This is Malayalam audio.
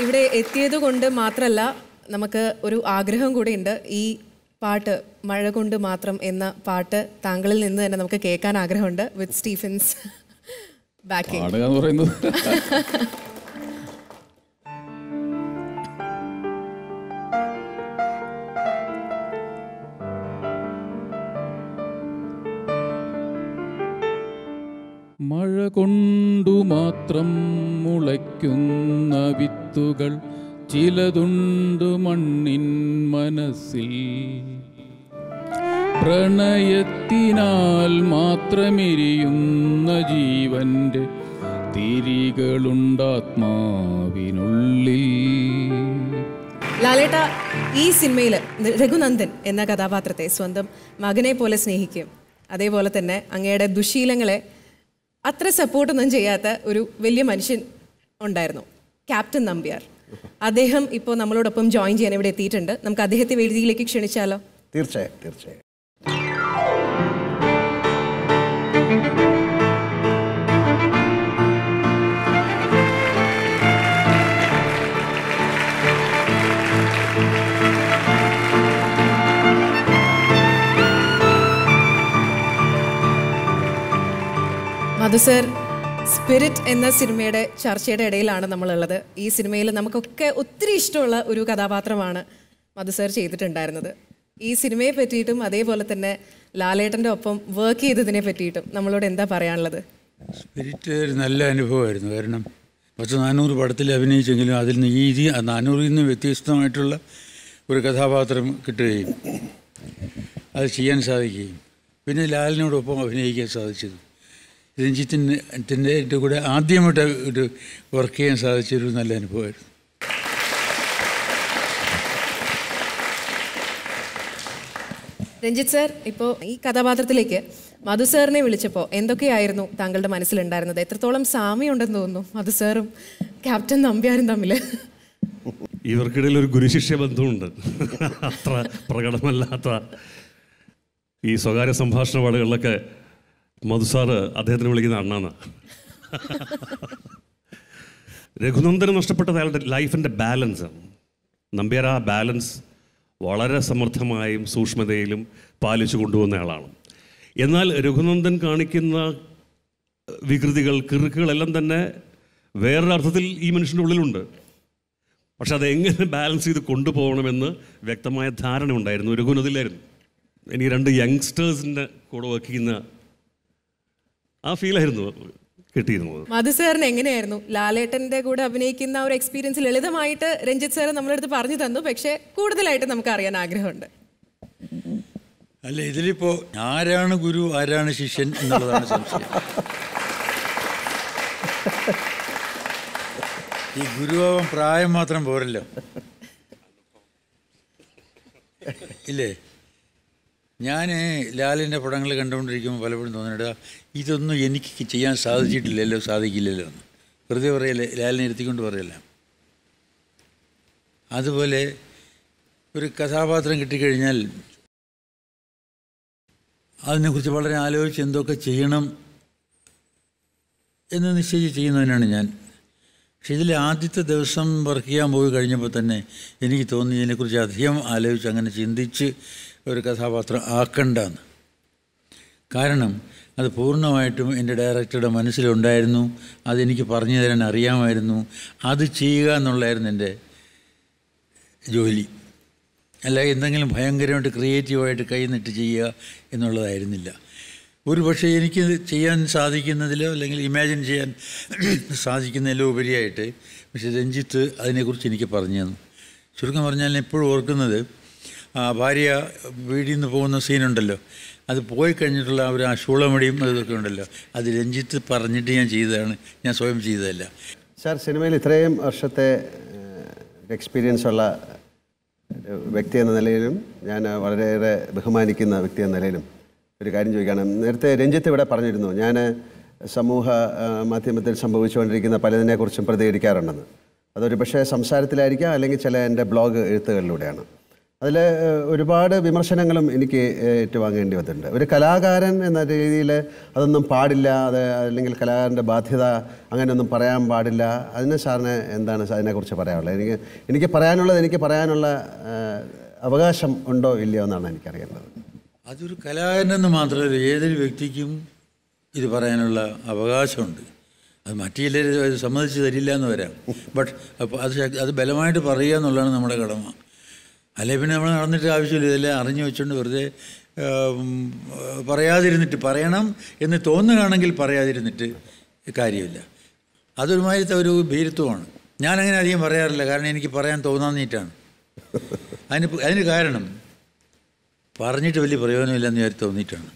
ഇവിടെ എത്തിയത് കൊണ്ട് മാത്രമല്ല നമുക്ക് ഒരു ആഗ്രഹം കൂടി ഉണ്ട് ഈ പാട്ട് മഴ കൊണ്ട് മാത്രം എന്ന പാട്ട് താങ്കളിൽ നിന്ന് തന്നെ നമുക്ക് കേൾക്കാൻ ആഗ്രഹമുണ്ട്. വിത്ത് സ്റ്റീഫൻസ് പറയുന്നത്. മഴ കൊണ്ടു മാത്രം മുളയ്ക്കുന്ന വിത്തുകൾ ചിലതുണ്ട് മണ്ണിൻ മനസ്സിൽ. പ്രണയത്തിനാൽ മാത്രമെരിയുന്ന ജീവന്റെ തിരികളുണ്ടാത്മാവിനുള്ളിൽ. ലാലേട്ട ഈ സിനിമയിൽ രഘുനന്ദൻ എന്ന കഥാപാത്രത്തെ സ്വന്തം മകനെ പോലെ സ്നേഹിക്കും. അതേപോലെ തന്നെ അങ്ങയുടെ ദുശീലങ്ങളെ അത്ര സപ്പോർട്ടൊന്നും ചെയ്യാത്ത ഒരു വലിയ മനുഷ്യൻ ഉണ്ടായിരുന്നു. ക്യാപ്റ്റൻ നമ്പ്യാർ അദ്ദേഹം ഇപ്പോൾ നമ്മളോടൊപ്പം ജോയിൻ ചെയ്യാൻ ഇവിടെ എത്തിയിട്ടുണ്ട്. നമുക്ക് അദ്ദേഹത്തെ വേദിയിലേക്ക് ക്ഷണിച്ചാലോ? തീർച്ചയായും തീർച്ചയായും. മധു സർ സ്പിരിറ്റ് എന്ന സിനിമയുടെ ചർച്ചയുടെ ഇടയിലാണ് നമ്മളുള്ളത്. ഈ സിനിമയിൽ നമുക്കൊക്കെ ഒത്തിരി ഇഷ്ടമുള്ള ഒരു കഥാപാത്രമാണ് മധു സാർ ചെയ്തിട്ടുണ്ടായിരുന്നത്. ഈ സിനിമയെ പറ്റിയിട്ടും അതേപോലെ തന്നെ ലാലേട്ടന്റെ ഒപ്പം വർക്ക് ചെയ്തതിനെ പറ്റിയിട്ടും നമ്മളോട് എന്താ പറയാനുള്ളത്? സ്പിരിറ്റ് ഒരു നല്ല അനുഭവമായിരുന്നു. കാരണം പത്ത് നാനൂറ് പടത്തിൽ അഭിനയിച്ചെങ്കിലും അതിൽ നിന്ന് ഈ രീതി നാനൂറിൽ നിന്ന് വ്യത്യസ്തമായിട്ടുള്ള ഒരു കഥാപാത്രം കിട്ടുകയും അത് ചെയ്യാൻ സാധിക്കുകയും. പിന്നെ ലാലിനോടൊപ്പം അഭിനയിക്കാൻ സാധിച്ചത്. രഞ്ജിത്തിന്റെ കൂടെ ആദ്യമായിട്ട് ഒരു വർക്ക് ചെയ്യാൻ സാധിച്ചൊരു നല്ല അനുഭവമായിരുന്നു. രഞ്ജിത്ത് സാർ ഇപ്പോൾ ഈ കഥാപാത്രത്തിലേക്ക് മധു സാറിനെ വിളിച്ചപ്പോൾ എന്തൊക്കെയായിരുന്നു താങ്കളുടെ മനസ്സിലുണ്ടായിരുന്നത്? എത്രത്തോളം സാമ്യമുണ്ടെന്ന് തോന്നുന്നു മധു സാറും ക്യാപ്റ്റൻ നമ്പ്യാരും തമ്മിൽ ഇവർക്കിടയിൽ ഒരു ഗുരുശിഷ്യ ബന്ധമുണ്ട്. അത്ര പ്രകടമല്ലാത്ത ഈ സ്വകാര്യ സംഭാഷണ പാടുകളിലൊക്കെ മധുസാറ് അദ്ദേഹത്തിന് വിളിക്കുന്ന അണ്ണാന്ന്. രഘുനന്ദന് നഷ്ടപ്പെട്ടത് അയാളുടെ ലൈഫിന്റെ ബാലൻസ്. നമ്പ്യാർ ആ ബാലൻസ് വളരെ സമർത്ഥമായും സൂക്ഷ്മതയിലും പാലിച്ചു കൊണ്ടുവന്ന ആളാണ്. എന്നാൽ രഘുനന്ദൻ കാണിക്കുന്ന വികൃതികൾ കിറുക്കുകളെല്ലാം തന്നെ വേറൊരർത്ഥത്തിൽ ഈ മനുഷ്യന്റെ ഉള്ളിലുണ്ട്. പക്ഷെ അതെങ്ങനെ ബാലൻസ് ചെയ്ത് കൊണ്ടുപോകണമെന്ന് വ്യക്തമായ ധാരണ ഉണ്ടായിരുന്നു രഘുനതിലായിരുന്നു എനിക്ക് രണ്ട് യങ്സ്റ്റേഴ്സിന്റെ കൂടെ വർക്ക് ചെയ്യുന്ന ആ ഫീലായിരുന്നു കിട്ടിയിരുന്നത് മധു സാറിന് എങ്ങനെയായിരുന്നു? ലാലേട്ടന്റെ കൂടെ അഭിനയിക്കുന്ന ഒരു എക്സ്പീരിയൻസ് ലളിതമായിട്ട് രഞ്ജിത്ത് സാർ നമ്മളടുത്ത് പറഞ്ഞു തന്നു. പക്ഷേ കൂടുതലായിട്ട് നമുക്ക് അറിയാൻ ആഗ്രഹമുണ്ട്. അല്ല ഇതിലിപ്പോ ആരാണ് ഗുരു ആരാണ് ശിഷ്യൻ എന്നുള്ളതാണ് സംശയം. ഈ ഗുരുവാവാൻ പ്രായം മാത്രം പോരല്ലോ. ഇല്ലേ? ഞാൻ ലാലിന്റെ പടങ്ങൾ കണ്ടുകൊണ്ടിരിക്കുമ്പോൾ പലപ്പോഴും തോന്നിയിട്ട് ഇതൊന്നും എനിക്ക് ചെയ്യാൻ സാധിച്ചിട്ടില്ലല്ലോ സാധിക്കില്ലല്ലോ എന്ന്. വെറുതെ പറയല്ലേ ലാലിനെ ഇരുത്തിക്കൊണ്ട് പറയല്ല. അതുപോലെ ഒരു കഥാപാത്രം കിട്ടിക്കഴിഞ്ഞാൽ അതിനെക്കുറിച്ച് വളരെ ആലോചിച്ച് എന്തൊക്കെ ചെയ്യണം എന്ന് നിശ്ചയിച്ച് ചെയ്യുന്നതിനാണ് ഞാൻ. പക്ഷെ ഇതിൽ ആദ്യത്തെ ദിവസം വർക്ക് ചെയ്യാൻ പോയി കഴിഞ്ഞപ്പോൾ തന്നെ എനിക്ക് തോന്നി ഇതിനെക്കുറിച്ച് അധികം ആലോചിച്ച് അങ്ങനെ ചിന്തിച്ച് ഒരു കഥാപാത്രം ആക്കണ്ടെന്ന്. കാരണം അത് പൂർണമായിട്ടും എന്റെ ഡയറക്ടറുടെ മനസ്സിലുണ്ടായിരുന്നു അതെനിക്ക് പറഞ്ഞു തരാൻ അറിയാമായിരുന്നു അത് ചെയ്യുക എന്നുള്ളതായിരുന്നു എന്റെ ജോലി. അല്ല എന്തെങ്കിലും ഭയങ്കരമായിട്ട് ക്രിയേറ്റീവായിട്ട് കൈനിട്ട് ചെയ്യുക എന്നുള്ളതായിരുന്നില്ല. ഒരു പക്ഷേ എനിക്ക് ചെയ്യാൻ സാധിക്കുന്നതിലോ അല്ലെങ്കിൽ ഇമാജിൻ ചെയ്യാൻ സാധിക്കുന്നതിലോ ഉപരിയായിട്ട് പക്ഷേ രഞ്ജിത്ത് അതിനെക്കുറിച്ച് എനിക്ക് പറഞ്ഞു തന്നു. ചുരുക്കം പറഞ്ഞാൽ എപ്പോഴും ഓർക്കുന്നത് ഭാര്യ വീടിൽ നിന്ന് പോകുന്ന സീനുണ്ടല്ലോ. അത് പോയി കഴിഞ്ഞിട്ടുള്ള ഒരു ആ ശൂളമടിയും അതൊക്കെ ഉണ്ടല്ലോ. അത് രഞ്ജിത്ത് പറഞ്ഞിട്ട് ഞാൻ ചെയ്തതാണ്. ഞാൻ സ്വയം ചെയ്തതല്ല. സാർ സിനിമയിൽ ഇത്രയും വർഷത്തെ എക്സ്പീരിയൻസ് ഉള്ള വ്യക്തി എന്ന നിലയിലും ഞാൻ വളരെയേറെ ബഹുമാനിക്കുന്ന വ്യക്തി എന്ന നിലയിലും ഒരു കാര്യം ചോദിക്കുകയാണ്. നേരത്തെ രഞ്ജിത്ത് ഇവിടെ പറഞ്ഞിരുന്നു ഞാൻ സമൂഹ മാധ്യമത്തിൽ സംഭവിച്ചുകൊണ്ടിരിക്കുന്ന പലതിനെക്കുറിച്ചും പ്രതികരിക്കാറുണ്ടെന്ന്. അതൊരു പക്ഷേ സംസാരത്തിലായിരിക്കാം അല്ലെങ്കിൽ ചില എന്റെ ബ്ലോഗ് എഴുത്തുകളിലൂടെയാണ്. അതിൽ ഒരുപാട് വിമർശനങ്ങളും എനിക്ക് ഏറ്റുവാങ്ങേണ്ടി വന്നിട്ടുണ്ട്. ഒരു കലാകാരൻ എന്ന രീതിയിൽ അതൊന്നും പാടില്ല അത് അല്ലെങ്കിൽ കലാകാരന്റെ ബാധ്യത അങ്ങനെയൊന്നും പറയാൻ പാടില്ല. അതിന് സാറിന് എന്താണ് അതിനെക്കുറിച്ച് പറയാനുള്ളത്? എനിക്ക് എനിക്ക് പറയാനുള്ളത് എനിക്ക് പറയാനുള്ള അവകാശം ഉണ്ടോ ഇല്ലയോ എന്നാണ് എനിക്കറിയേണ്ടത്. അതൊരു കലാകാരനെന്ന് മാത്രമല്ല ഏതൊരു വ്യക്തിക്കും ഇത് പറയാനുള്ള അവകാശമുണ്ട്. അത് മറ്റു ചിലർ സമ്മതിച്ച് തരില്ല എന്ന് വരാം. ബട്ട് അത് അത് ബലമായിട്ട് പറയുക എന്നുള്ളതാണ് നമ്മുടെ കടമ. അല്ലെ പിന്നെ നമ്മൾ നടന്നിട്ട് ആവശ്യമില്ല ഇതെല്ലാം അറിഞ്ഞു വെച്ചുകൊണ്ട് വെറുതെ പറയാതിരുന്നിട്ട് പറയണം എന്ന് തോന്നുകയാണെങ്കിൽ പറയാതിരുന്നിട്ട് കാര്യമില്ല. അതൊരുമാതിരത്തെ ഒരു ഭീരുത്വമാണ്. ഞാനങ്ങനെ അധികം പറയാറില്ല കാരണം എനിക്ക് പറയാൻ തോന്നാന്നിട്ടാണ് അതിന് അതിന് കാരണം പറഞ്ഞിട്ട് വലിയ പ്രയോജനമില്ലെന്ന് വിചാരിച്ച് തോന്നിയിട്ടാണ്.